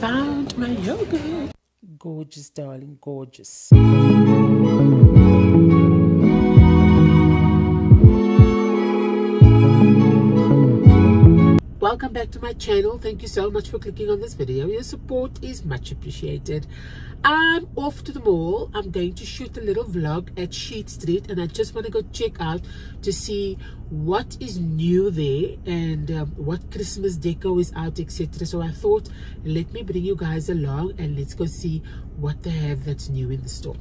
Found my yogurt. Gorgeous, darling, gorgeous. Welcome back to my channel. Thank you so much for clicking on this video. Your support is much appreciated. I'm off to the mall. I'm going to shoot a little vlog at Sheet Street and I just want to go check out to see what is new there and um, what Christmas deco is out etc. So I thought let me bring you guys along and let's go see what they have that's new in the store.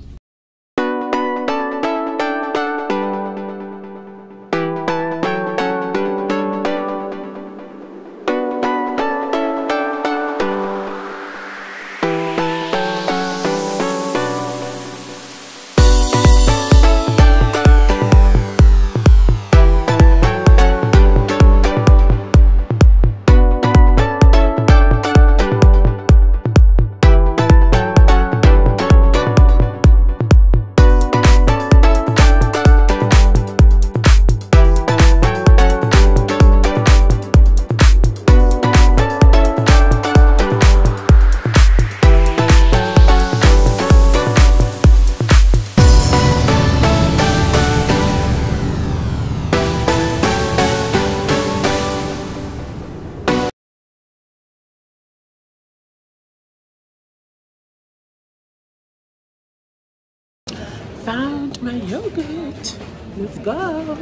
My yogurt. Let's go.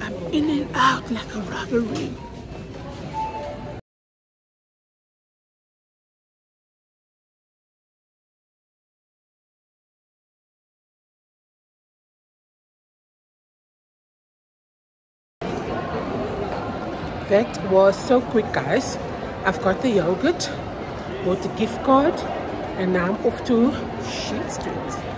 I'm in and out like a robbery. That was so quick guys. I've got the yogurt, bought the gift card, and now I'm off to Sheet Street.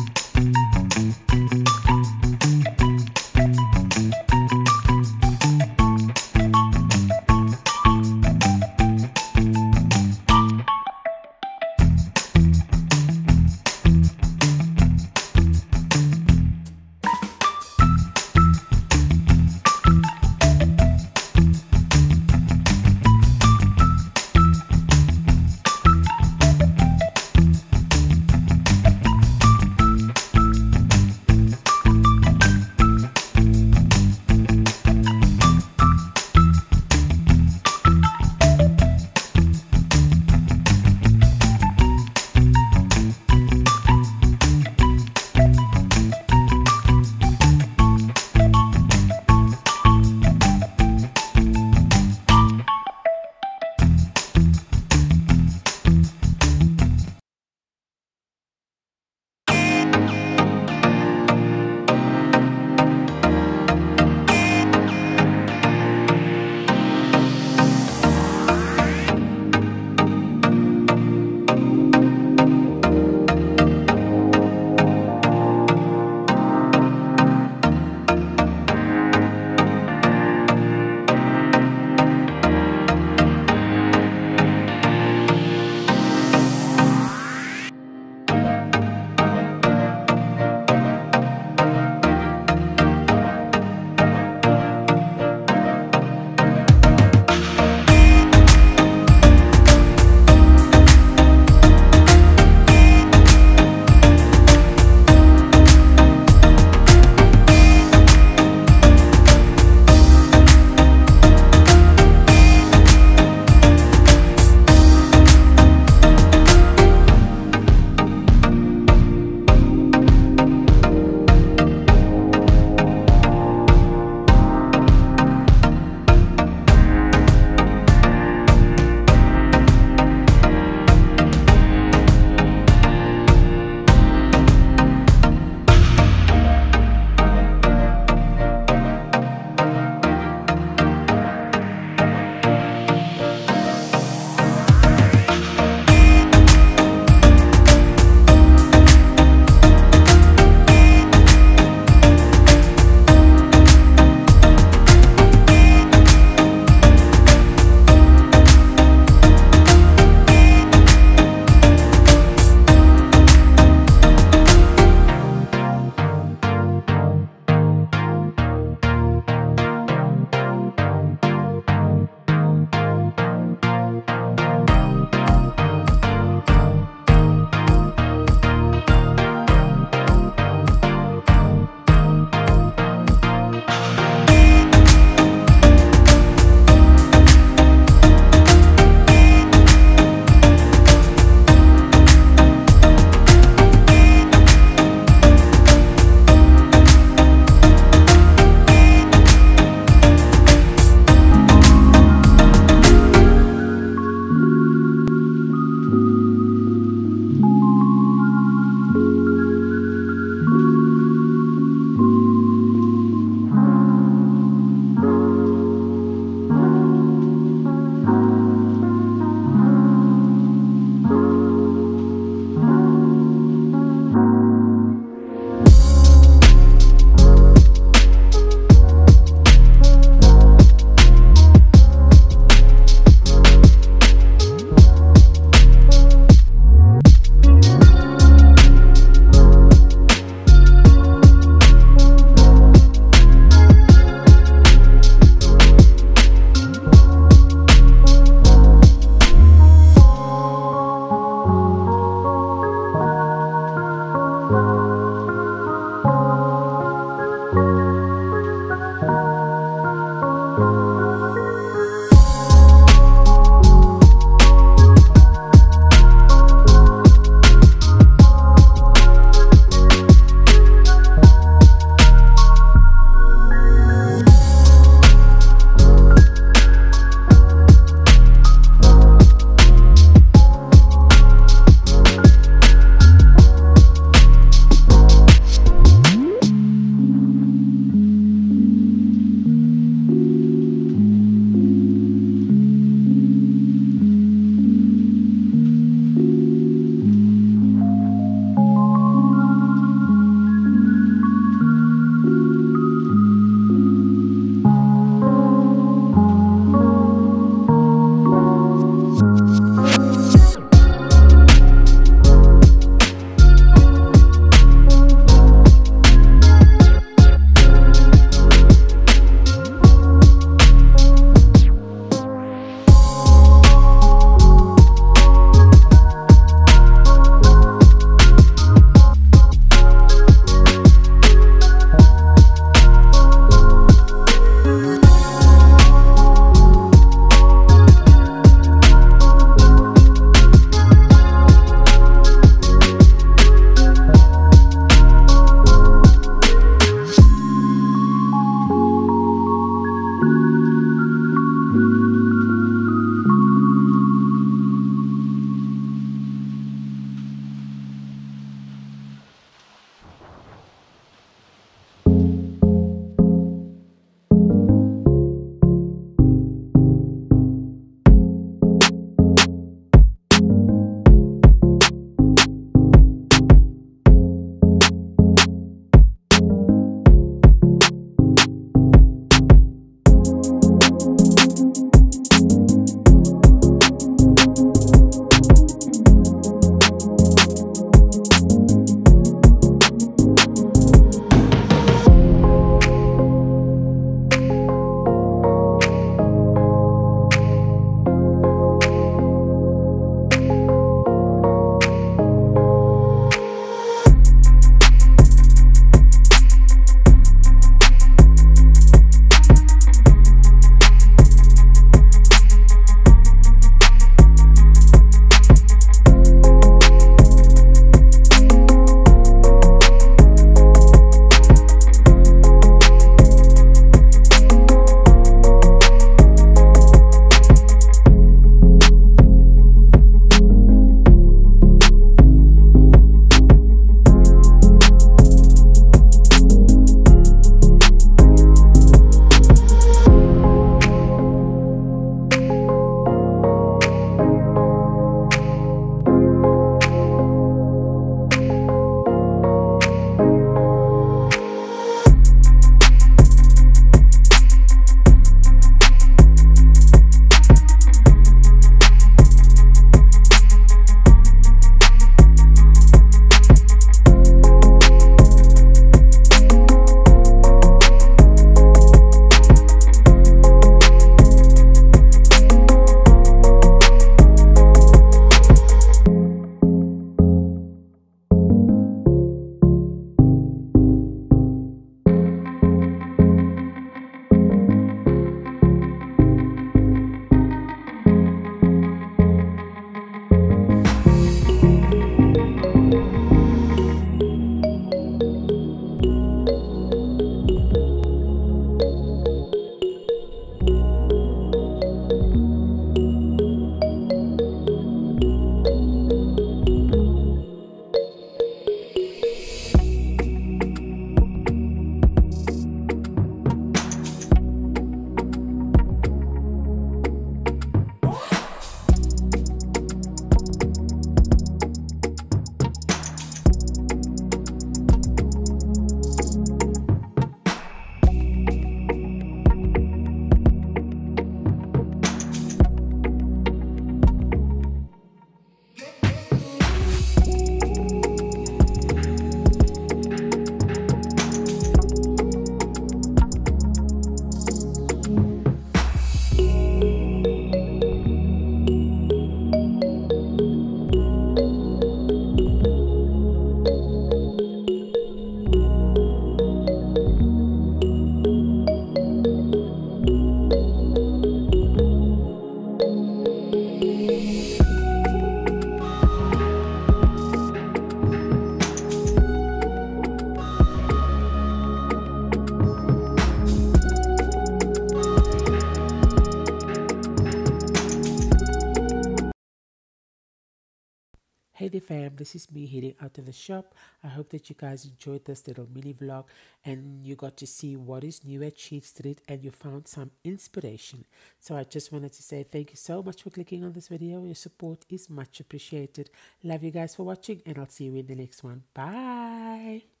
Fam, this is me heading out to the shop. I hope that you guys enjoyed this little mini vlog and you got to see what is new at Sheet Street and you found some inspiration. So I just wanted to say thank you so much for clicking on this video. Your support is much appreciated. Love you guys for watching and I'll see you in the next one. Bye.